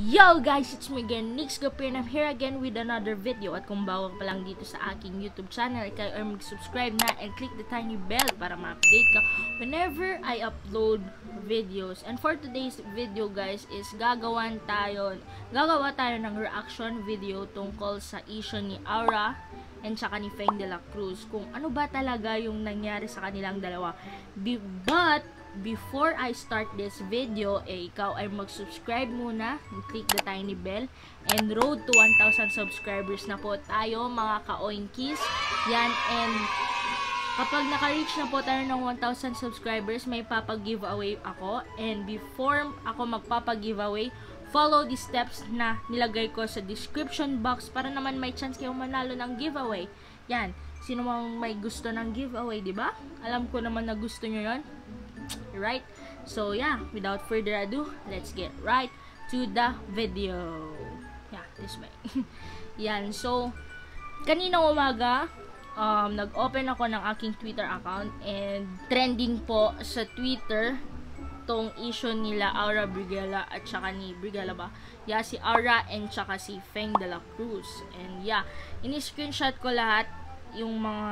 Yo guys, it's me again, Nix Gapir, and I'm here again with another video. At kung bago pa lang dito sa aking YouTube channel, kayo ay mag-subscribe na and click the tiny bell para ma-update ka whenever I upload videos. And for today's video guys is gagawan tayo, gagawa tayo ng reaction video tungkol sa issue ni Aura and saka ni Feng de la Cruz. Kung ano ba talaga yung nangyari sa kanilang dalawa. But, before I start this video, eh, ikaw ay mag-subscribe muna, click the tiny bell, and road to 1,000 subscribers na po tayo, mga ka-oinkies. Yan, and kapag naka-reach na po tayo ng 1,000 subscribers, may papag-giveaway ako. And before ako magpapag-giveaway, follow the steps na nilagay ko sa description box para naman may chance kayong manalo ng giveaway. Yan, sino mang may gusto ng giveaway, di ba? Alam ko naman na gusto nyo yon right? So, yeah, without further ado, let's get right to the video. Yeah, this way. Yan, so, kanina umaga, um, nag-open ako ng aking Twitter account and trending po sa Twitter tong issue nila Aura Brigela at saka ni Brigela ba? Yeah, si Aura and saka si Feng de la Cruz. And yeah, ini-screenshot ko lahat yung mga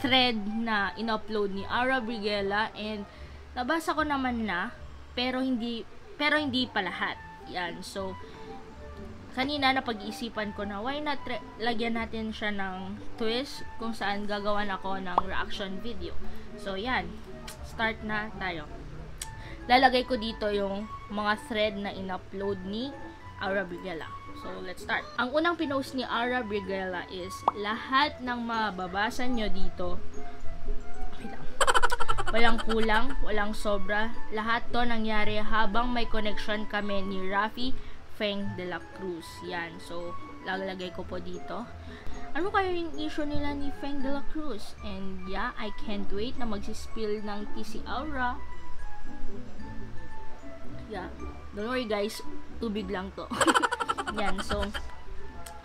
thread na in-upload ni Aura Brigela and nabasa ko naman na pero hindi pero hindi pa lahat. Yan. So kanina na pag-iisipan ko na why not lagyan natin siya ng twist kung saan gagawan ako ng reaction video. So yan. Start na tayo. Lalagay ko dito yung mga thread na in-upload ni Aura Brigela. So, let's start. Ang unang pinost ni Ara Brigela is, lahat ng mababasa nyo dito, walang kulang, walang sobra, lahat to nangyari habang may connection kami ni Rafi Feng de la Cruz. Yan. So, lalagay ko po dito. Ano kaya yung issue nila ni Feng de la Cruz? And yeah, I can't wait na magsispill ng TC Aura. Yeah. Don't worry guys, tubig lang to. Yan, so,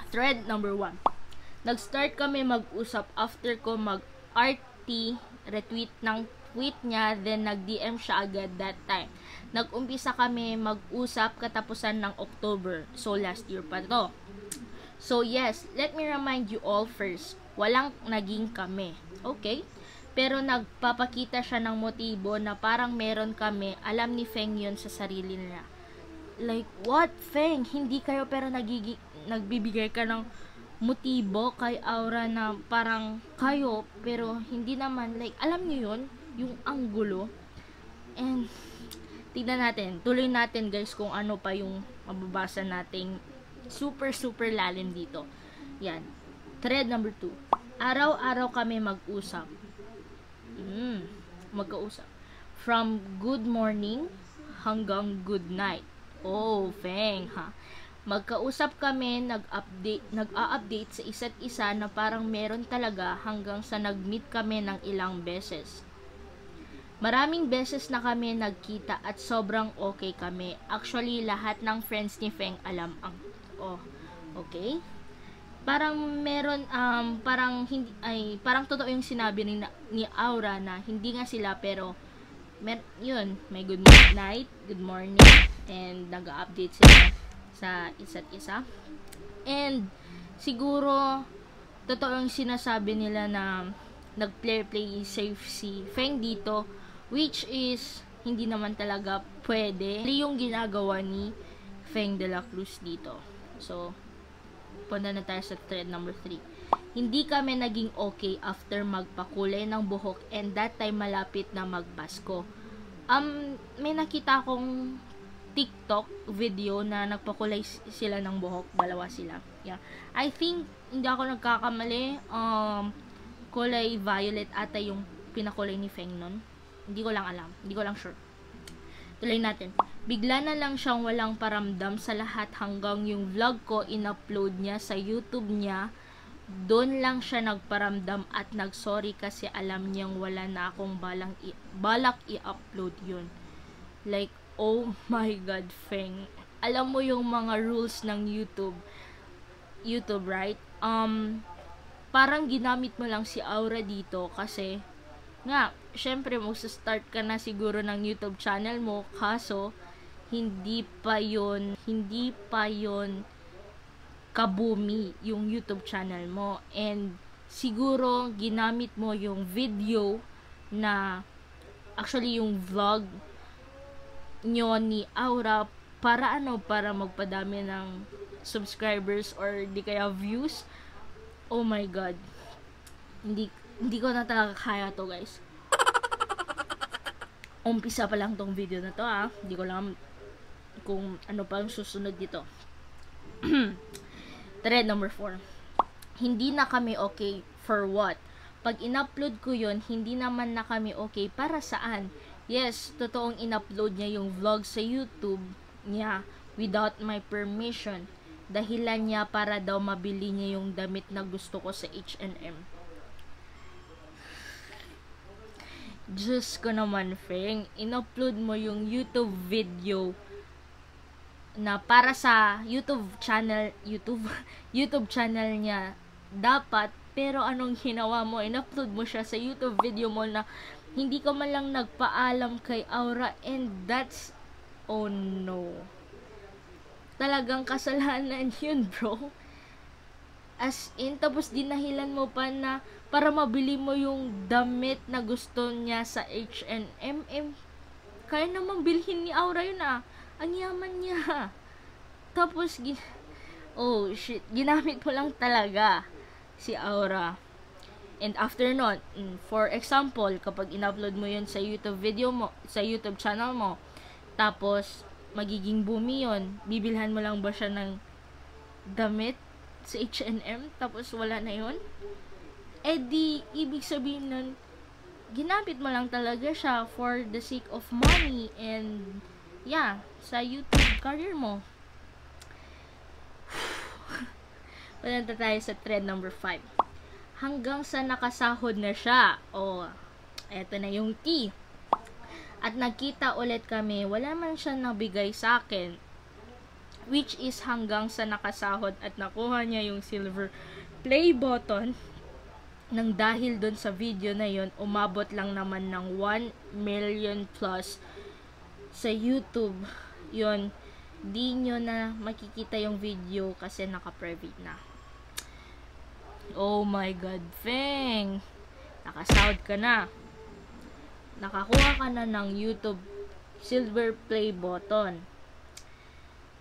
thread number one. Nag-start kami mag-usap after ko mag-RT retweet ng tweet niya, then nag-DM siya agad that time. Nag-umpisa kami mag-usap katapusan ng October. So, last year pa to. So, yes, let me remind you all first, walang naging kami. Okay? Pero nagpapakita siya ng motibo na parang meron kami, alam ni Feng yun sa sarili niya like, what, Feng? Hindi kayo pero nagigi, nagbibigay ka ng motibo kay Aura na parang kayo, pero hindi naman, like, alam niyo yun, yung anggulo. And, tignan natin, tuloy natin guys kung ano pa yung mababasa nating super, super lalim dito. Yan. Thread number 2. Araw-araw kami mag-usap. Mm, magkausap. From good morning hanggang good night. Oh, Feng, ha? Magkausap kami, nag-update, nag-a-update sa isa't isa na parang meron talaga hanggang sa nag-meet kami ng ilang beses. Maraming beses na kami nagkita at sobrang okay kami. Actually, lahat ng friends ni Feng alam ang oh, okay? Parang meron um parang hindi ay parang totoo yung sinabi ni ni Aura na hindi nga sila pero mer yun, may good night, good morning, and nag-update sila sa isa't isa. And, siguro, totoo yung sinasabi nila na nag-play-play safe si Feng dito, which is, hindi naman talaga pwede. yung ginagawa ni Feng de la Cruz dito. So, punta na tayo sa thread number 3 hindi kami naging okay after magpakulay ng buhok and that time malapit na magpasko. Um, may nakita akong TikTok video na nagpakulay sila ng buhok, dalawa sila. Yeah. I think hindi ako nagkakamali, um kulay violet ata yung pinakulay ni Feng nun. Hindi ko lang alam, hindi ko lang sure. Tuloy natin. Bigla na lang siyang walang paramdam sa lahat hanggang yung vlog ko in-upload niya sa YouTube niya doon lang siya nagparamdam at nagsorry kasi alam niyang wala na akong balang i- balak i-upload yun. Like, oh my god, Feng. Alam mo yung mga rules ng YouTube. YouTube, right? Um, parang ginamit mo lang si Aura dito kasi nga, syempre, magsa-start ka na siguro ng YouTube channel mo, kaso, hindi pa yon hindi pa yon kabumi yung YouTube channel mo. And siguro ginamit mo yung video na actually yung vlog nyo ni Aura para ano para magpadami ng subscribers or di kaya views. Oh my god. Hindi hindi ko na talaga kaya to guys. Umpisa pa lang tong video na to ah. Hindi ko lang kung ano pa ang susunod dito thread number 4 hindi na kami okay for what pag in-upload ko yon hindi naman na kami okay para saan yes totoong in-upload niya yung vlog sa YouTube niya without my permission dahilan niya para daw mabili niya yung damit na gusto ko sa H&M. Diyos ko naman, Feng. In-upload mo yung YouTube video na para sa YouTube channel, YouTube, YouTube channel niya dapat, pero anong ginawa mo? In-upload mo siya sa YouTube video mo na hindi ka man lang nagpaalam kay Aura and that's, oh no talagang kasalanan yun, bro. As in, tapos dinahilan mo pa na para mabili mo yung damit na gusto niya sa H&M. Kaya naman bilhin ni Aura yun ah. Ang yaman niya. Tapos, gin oh shit, ginamit mo lang talaga si Aura. And after nun, mm, for example, kapag in-upload mo yun sa YouTube video mo, sa YouTube channel mo, tapos magiging bumi yon bibilhan mo lang ba siya ng damit sa H&M tapos wala na yon eh di ibig sabihin nun ginamit mo lang talaga siya for the sake of money and yeah sa YouTube career mo Punta tayo sa trend number 5. Hanggang sa nakasahod na siya. O, oh, eto na yung T at nagkita ulit kami, wala man siya nabigay sa akin. Which is hanggang sa nakasahod at nakuha niya yung silver play button nang dahil doon sa video na yon umabot lang naman ng 1 million plus sa YouTube. yon di nyo na makikita yung video kasi naka-private na. Oh my God, Feng! Nakasahod ka na nakakuha ka na ng YouTube silver play button.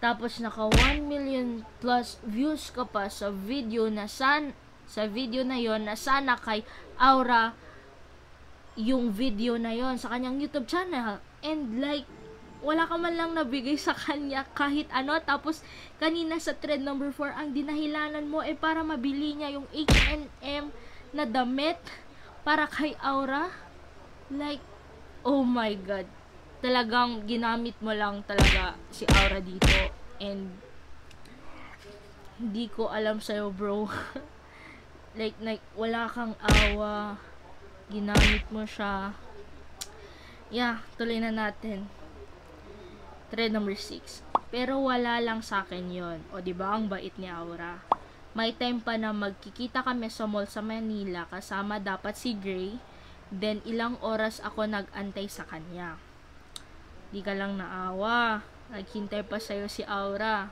Tapos naka 1 million plus views ka pa sa video na san sa video na yon na sana kay Aura yung video na yon sa kanyang YouTube channel and like wala ka man lang nabigay sa kanya kahit ano tapos kanina sa thread number 4 ang dinahilanan mo eh para mabili niya yung H&M na damit para kay Aura like oh my god, talagang ginamit mo lang talaga si Aura dito. And, hindi ko alam sa'yo, bro. like, like, wala kang awa. Ginamit mo siya. Yeah, tuloy na natin. Thread number 6. Pero wala lang sa akin yon O, di ba ang bait ni Aura? May time pa na magkikita kami sa mall sa Manila kasama dapat si Gray Then, ilang oras ako nag-antay sa kanya. Di ka lang naawa. Naghintay pa sa'yo si Aura.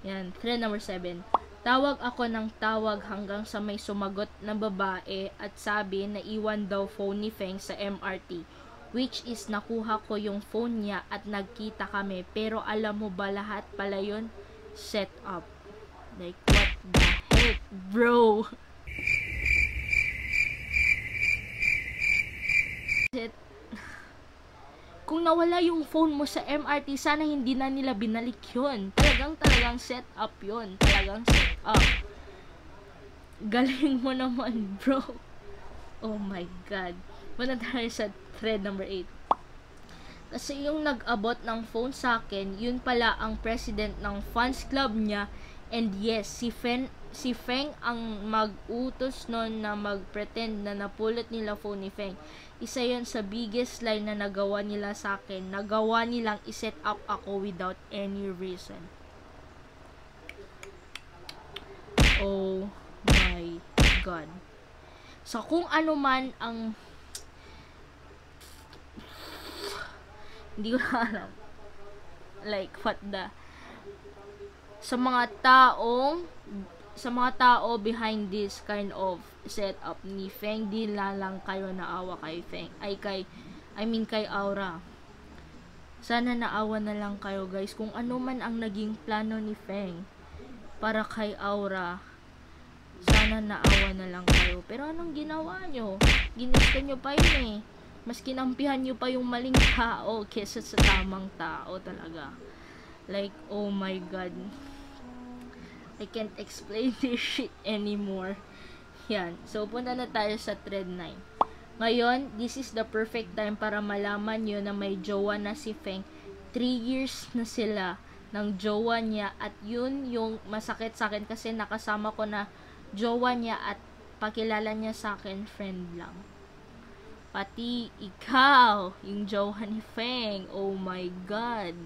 Yan. Thread number 7. Tawag ako ng tawag hanggang sa may sumagot na babae at sabi na iwan daw phone ni Feng sa MRT. Which is nakuha ko yung phone niya at nagkita kami. Pero alam mo ba lahat pala yun? Set up. Like, what the heck, bro? it. Kung nawala yung phone mo sa MRT, sana hindi na nila binalik yun. Talagang talagang set up yun. Talagang set up. Galing mo naman, bro. Oh my God. Muna tayo sa thread number 8. Kasi yung nag-abot ng phone sa akin, yun pala ang president ng fans club niya. And yes, si Fen si Feng ang mag-utos nun na mag-pretend na napulot nila phone ni Feng. Isa yon sa biggest lie na nagawa nila sa akin. Nagawa nilang iset up ako without any reason. Oh my God. So, kung ano man ang hindi ko na alam. Like, what the... Sa mga taong sa mga tao behind this kind of setup ni Feng, di na lang kayo naawa kay Feng. Ay kay, I mean kay Aura. Sana naawa na lang kayo guys kung ano man ang naging plano ni Feng para kay Aura. Sana naawa na lang kayo. Pero anong ginawa nyo? Ginista nyo pa yun eh. Mas kinampihan nyo pa yung maling tao kesa sa tamang tao talaga. Like, oh my god. I can't explain this shit anymore. Yan. So, punta na tayo sa thread 9. Ngayon, this is the perfect time para malaman nyo na may jowa na si Feng. 3 years na sila ng jowa niya at yun yung masakit sa akin kasi nakasama ko na jowa niya at pakilala niya sa akin friend lang. Pati ikaw, yung jowa ni Feng. Oh my God.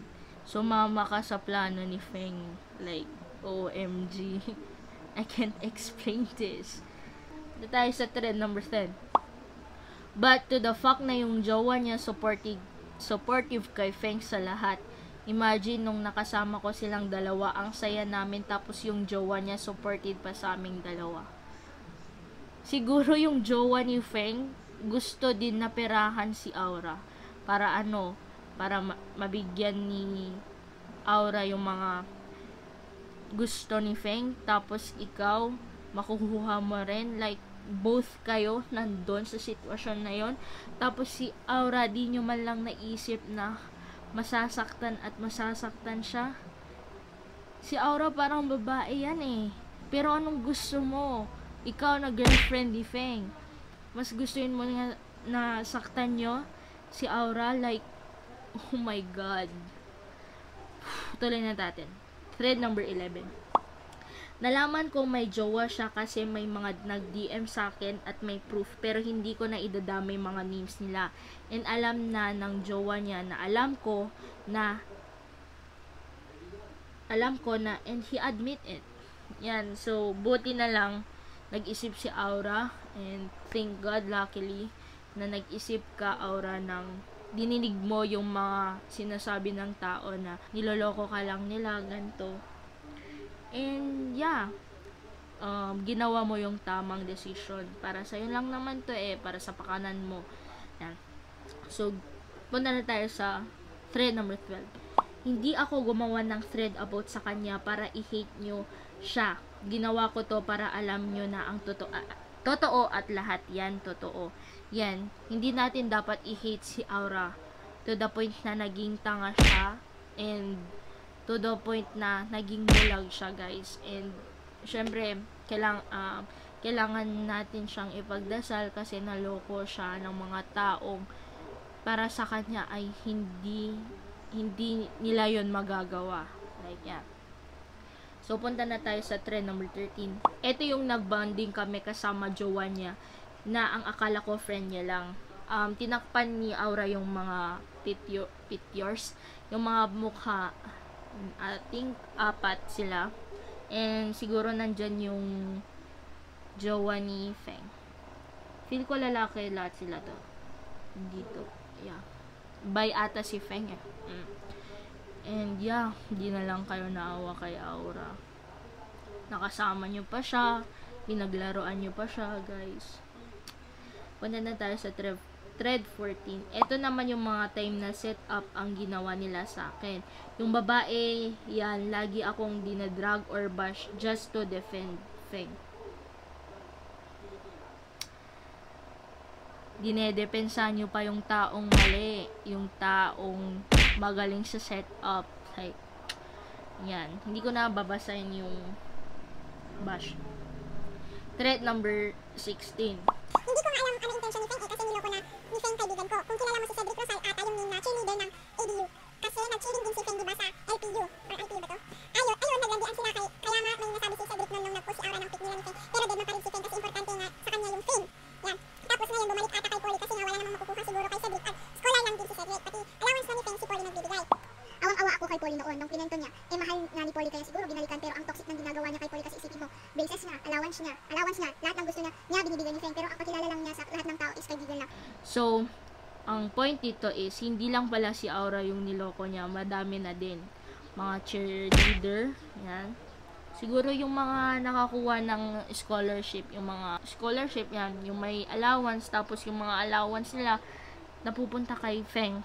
Sumama ka sa plano ni Feng. Like, OMG. I can't explain this. Na tayo sa trend number 10. But to the fact na yung jowa niya supportive, supportive kay Feng sa lahat. Imagine nung nakasama ko silang dalawa, ang saya namin tapos yung jowa niya supported pa sa aming dalawa. Siguro yung jowa ni Feng gusto din na perahan si Aura para ano, para ma- mabigyan ni Aura yung mga gusto ni Feng. Tapos ikaw makukuha mo rin. Like both kayo nandun sa sitwasyon na yon tapos si Aura di nyo man lang naisip na masasaktan at masasaktan siya. Si Aura parang babae yan eh. Pero anong gusto mo? Ikaw na girlfriend ni Feng mas gustuin mo nga na saktan nyo si Aura like oh my god tuloy na natin Thread number 11. Nalaman kong may jowa siya kasi may mga nag-DM sa akin at may proof pero hindi ko na idadamay mga names nila. And alam na ng jowa niya na alam ko na alam ko na and he admit it. Yan, so buti na lang nag-isip si Aura and thank God luckily na nag-isip ka Aura ng dininig mo yung mga sinasabi ng tao na niloloko ka lang nila, ganito. And, yeah, um, ginawa mo yung tamang decision. Para sa'yo lang naman to eh, para sa pakanan mo. Yan. So, punta na tayo sa thread number 12. Hindi ako gumawa ng thread about sa kanya para i-hate nyo siya. Ginawa ko to para alam nyo na ang totoo, totoo at lahat yan totoo. Yan, hindi natin dapat i-hate si Aura. To the point na naging tanga siya and to the point na naging bulag siya guys. And syempre kailang, uh, kailangan natin siyang ipagdasal kasi naloko siya ng mga taong para sa kanya ay hindi hindi nila yon magagawa. Like yan So, punta na tayo sa trend number 13. Ito yung nagbonding kami kasama jowa niya na ang akala ko friend niya lang. Um, tinakpan ni Aura yung mga pityors, yung mga mukha. I think apat sila. And siguro nandyan yung jowa ni Feng. Feel ko lalaki lahat sila to. Dito. Yeah. By ata si Feng eh. Mm. And yeah, hindi na lang kayo naawa kay Aura. Nakasama nyo pa siya, pinaglaruan nyo pa siya, guys. Punta na tayo sa thread, thread 14. Ito naman yung mga time na set up ang ginawa nila sa akin. Yung babae, yan, lagi akong dinadrag or bash just to defend Feng. dinedepensa nyo pa yung taong mali, yung taong magaling sa setup. Like, yan. Hindi ko na babasahin yung bash. Threat number 16. Hindi ko nga alam ano intention ni Feng eh kasi niloko na ni Feng kaibigan ko. Kung kilala mo si Cedric Rosal, ata yung name na cheerleader ng ABU. Kasi nag-cheering din si Feng diba sa LPU. Or LPU ba to? Ayun, ayun, naglandian sila kay, kaya nga may nasabi si Cedric noon nung nag-post si Aura ng pic nila ni Feng. Pero dead na pa rin si Feng kasi importante nga sa kanya yung fame. Yan. Tapos ngayon, bumalik ata kay Polly kasi nga wala namang makukuha siguro kay Cedric. At scholar lang din si Cedric. Pati allowance na Feng si Polly nagbibigay. Awang-awa ako kay Polly noon nung pinento niya. Eh mahal nga ni Polly kaya siguro binalikan pero ang toxic ng ginagawa niya kay Polly kasi isipin mo, basis niya, allowance niya, allowance niya, lahat ng gusto niya, niya binibigay ni Feng pero ang pakilala lang niya sa lahat ng tao is kaibigan lang. So, ang point dito is, hindi lang pala si Aura yung niloko niya, madami na din. Mga cheerleader, yan. Siguro yung mga nakakuha ng scholarship, yung mga scholarship yan, yung may allowance, tapos yung mga allowance nila, napupunta kay Feng.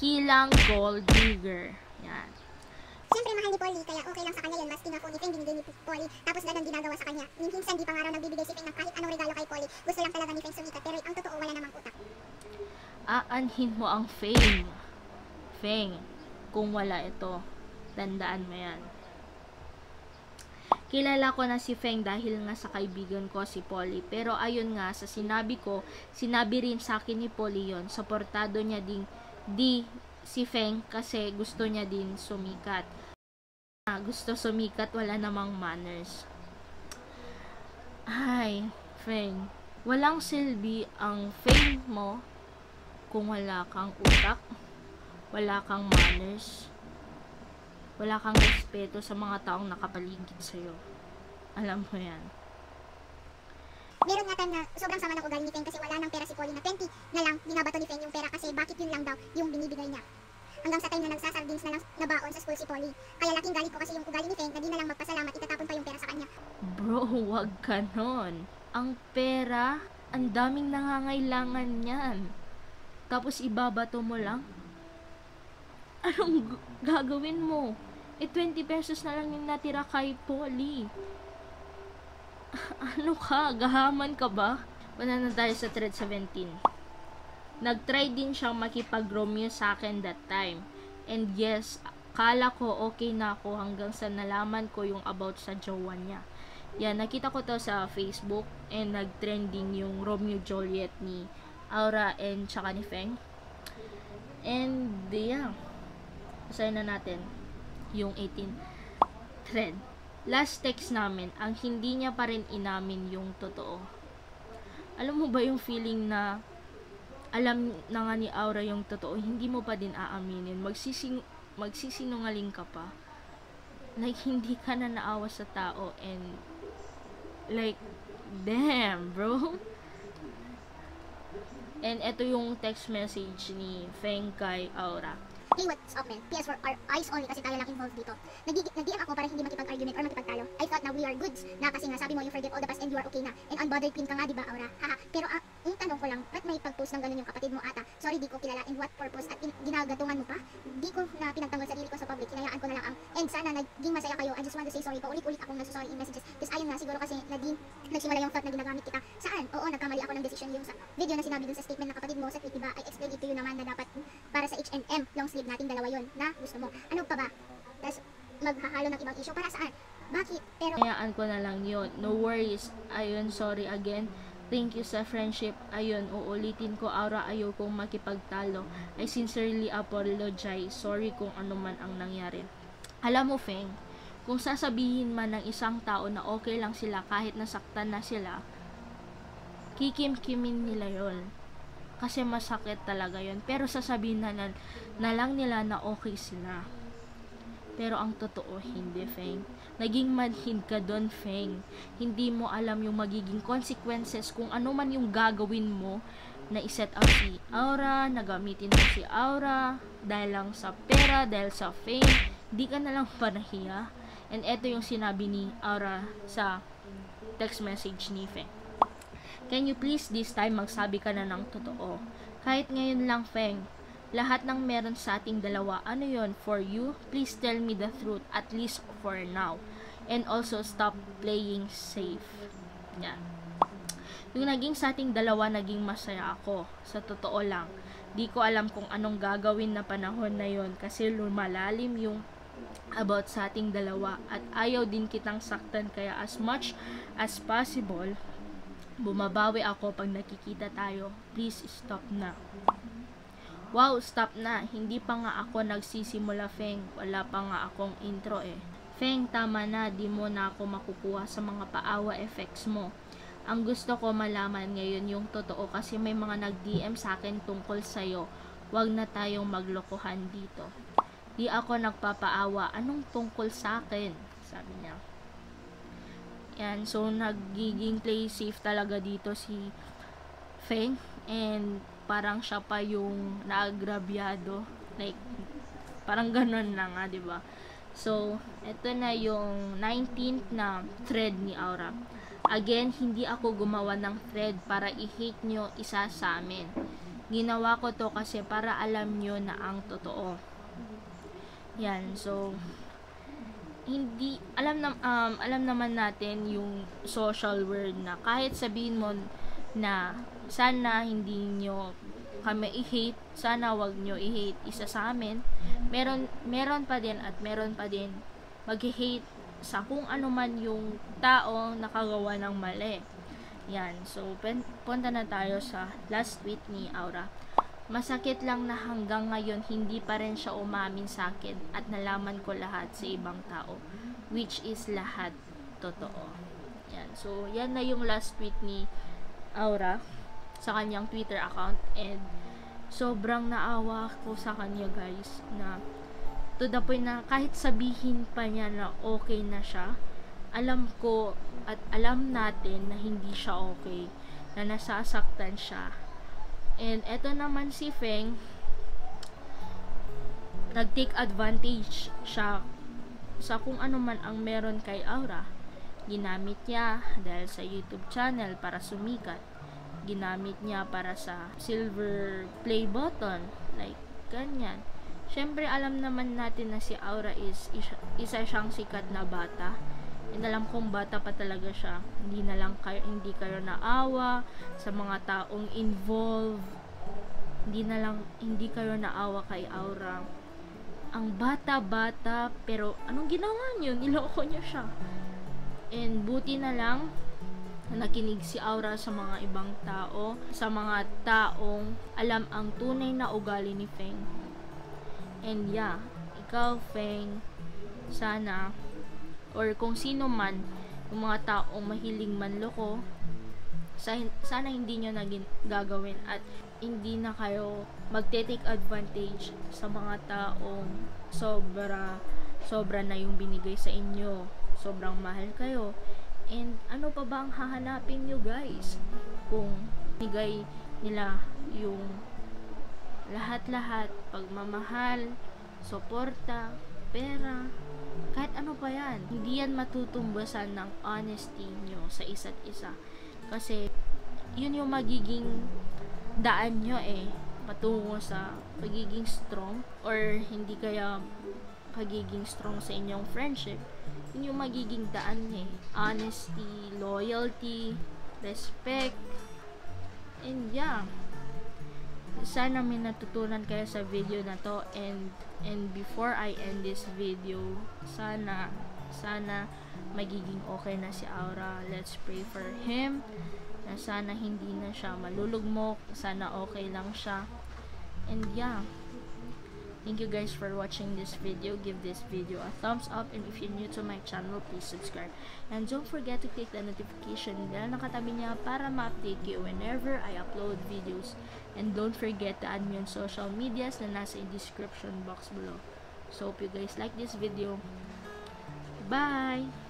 Dakilang gold digger. Yan. Siyempre, mahal ni Polly, kaya okay lang sa kanya yun. Po ni Feng binigay ni Polly, tapos ganun ginagawa sa kanya. Minsan di pa nga raw nagbibigay si Feng ng kahit anong regalo kay Polly. Gusto lang talaga ni Feng sumikat, pero ang totoo, wala namang utak. aanhin mo ang fame. Feng, kung wala ito, tandaan mo yan. Kilala ko na si Feng dahil nga sa kaibigan ko si Polly. Pero ayun nga, sa sinabi ko, sinabi rin sa akin ni Polly yon Suportado niya ding di si Feng kasi gusto niya din sumikat. Ah, gusto sumikat, wala namang manners. Ay, Feng, walang silbi ang fame mo kung wala kang utak, wala kang manners, wala kang respeto sa mga taong nakapaligid sa'yo. Alam mo yan. Meron nga na sobrang sama ng ugali ni Feng kasi wala nang pera si Polly na 20 na lang binabato ni Feng yung pera kasi bakit yun lang daw yung binibigay niya. Hanggang sa time na nagsasardines na lang nabaon sa school si Polly. Kaya laking galit ko kasi yung ugali ni Feng na di na lang magpasalamat itatapon pa yung pera sa kanya. Bro, wag ka nun. Ang pera, ang daming nangangailangan niyan. Tapos ibabato mo lang? Anong gagawin mo? Eh, 20 pesos na lang yung natira kay Polly. Ano ka? Gahaman ka ba? Wala na tayo sa thread 17. Nag-try din siyang makipag-Romeo sa akin that time. And yes, kala ko okay na ako hanggang sa nalaman ko yung about sa jowa niya. Yan, nakita ko to sa Facebook and nag-trending yung Romeo Juliet ni Aura and tsaka ni Feng. And yeah, basahin na natin yung 18 thread. Last text namin, ang hindi niya pa rin inamin yung totoo. Alam mo ba yung feeling na alam na nga ni Aura yung totoo, hindi mo pa din aaminin. Magsising, magsisinungaling ka pa. Like, hindi ka na naawa sa tao and like, damn, bro. And ito yung text message ni Feng kay Aura. Hey, what's up, man? PS for our eyes only kasi tayo lang involved dito. Nag- Nag-DM ako para hindi makipag-argument or makipagtalo. I thought na we are goods na kasi nga sabi mo you forget all the past and you are okay na. And unbothered queen ka nga, di ba, Aura? Haha. Pero ah, yung tanong ko lang, ba't may pag-post ng ganun yung kapatid mo ata? Sorry, di ko kilala. In what purpose? At in- ginagatungan mo pa? Di ko na pinagtanggol sarili ko sa public. Hinayaan ko na lang ang and sana naging masaya kayo. I just want to say sorry. Paulit-ulit akong nagsasorry in messages. Tapos ayun nga, siguro kasi naging nagsimula yung thought na ginagamit kita. Saan? Oo, nagkamali ako ng decision yung sa video na sinabi dun sa statement ng kapatid mo sa tweet, diba? I explained it to you naman na dapat para sa H&M, long sleeve nating dalawa yon na gusto mo. Ano pa ba? Tapos maghahalo ng ibang issue para saan? Bakit? Pero Hayaan ko na lang yun. No worries. Ayun, sorry again. Thank you sa friendship. Ayun, uulitin ko, Aura, ayaw kong makipagtalo. I sincerely apologize. Sorry kung ano man ang nangyari. Alam mo, Feng, kung sasabihin man ng isang tao na okay lang sila kahit nasaktan na sila, kikim-kimin nila yon Kasi masakit talaga yon Pero sasabihin na, na, na lang nila na okay sila. Pero ang totoo, hindi, Feng. Naging manhid ka doon, Feng. Hindi mo alam yung magiging consequences kung ano man yung gagawin mo na iset up si Aura, nagamitin mo si Aura, dahil lang sa pera, dahil sa fame, di ka na lang panahiya. And eto yung sinabi ni Aura sa text message ni Feng. Can you please this time magsabi ka na ng totoo? Kahit ngayon lang, Feng, lahat ng meron sa ating dalawa, ano yon for you? Please tell me the truth, at least for now. And also, stop playing safe. Yan. Yung naging sa ating dalawa, naging masaya ako. Sa totoo lang. Di ko alam kung anong gagawin na panahon na yon kasi lumalalim yung about sa ating dalawa at ayaw din kitang saktan kaya as much as possible bumabawi ako pag nakikita tayo. Please stop na. Wow, stop na. Hindi pa nga ako nagsisimula, Feng. Wala pa nga akong intro eh. Feng, tama na. Di mo na ako makukuha sa mga paawa effects mo. Ang gusto ko malaman ngayon yung totoo kasi may mga nag-DM sa akin tungkol sa'yo. Huwag na tayong maglokohan dito. Di ako nagpapaawa. Anong tungkol sa akin? Sabi niya. Yan, so nagiging play safe talaga dito si Feng. And parang siya pa yung naagrabyado. Like, parang ganun na nga, di ba? So, ito na yung 19th na thread ni Aura. Again, hindi ako gumawa ng thread para i-hate nyo isa sa amin. Ginawa ko to kasi para alam nyo na ang totoo. Yan, so, hindi alam na um, alam naman natin yung social world na kahit sabihin mo na sana hindi nyo kami i-hate, sana wag nyo i-hate isa sa amin. Meron meron pa din at meron pa din mag-hate sa kung ano man yung tao nakagawa ng mali. Yan. So, pen, punta na tayo sa last tweet ni Aura. Masakit lang na hanggang ngayon hindi pa rin siya umamin sa akin at nalaman ko lahat sa ibang tao which is lahat totoo. Yan. So, yan na yung last tweet ni Aura sa kanyang Twitter account and sobrang naawa ko sa kanya guys na to the point na kahit sabihin pa niya na okay na siya alam ko at alam natin na hindi siya okay na nasasaktan siya And eto naman si Feng, nag-take advantage siya sa kung ano man ang meron kay Aura. Ginamit niya dahil sa YouTube channel para sumikat. Ginamit niya para sa silver play button. Like, ganyan. Siyempre, alam naman natin na si Aura is isa, siyang sikat na bata And alam kong bata pa talaga siya. Hindi na lang kayo, hindi kayo naawa sa mga taong involved. Hindi na lang, hindi kayo naawa kay Aura. Ang bata-bata, pero anong ginawa niyo? Niloko niyo siya. And buti na lang, nakinig si Aura sa mga ibang tao, sa mga taong alam ang tunay na ugali ni Feng. And yeah, ikaw, Feng, sana or kung sino man yung mga taong mahiling manloko sa, sana hindi nyo naging gagawin at hindi na kayo magte-take advantage sa mga taong sobra sobra na yung binigay sa inyo. Sobrang mahal kayo. And ano pa ba ang hahanapin nyo guys? Kung bigay nila yung lahat-lahat pagmamahal suporta pera kahit ano pa yan, hindi yan matutumbasan ng honesty nyo sa isa't isa. Kasi, yun yung magiging daan nyo eh, patungo sa pagiging strong or hindi kaya pagiging strong sa inyong friendship. Yun yung magiging daan eh. Honesty, loyalty, respect, and yeah, sana may natutunan kayo sa video na to. And and before I end this video sana sana magiging okay na si Aura. Let's pray for him. Na sana hindi na siya malulugmok. Sana okay lang siya. And yeah. Thank you guys for watching this video. Give this video a thumbs up. And if you're new to my channel, please subscribe. And don't forget to click the notification bell na katabi niya para ma-update you whenever I upload videos. And don't forget to add me on social medias na nasa in description box below. So hope you guys like this video. Bye!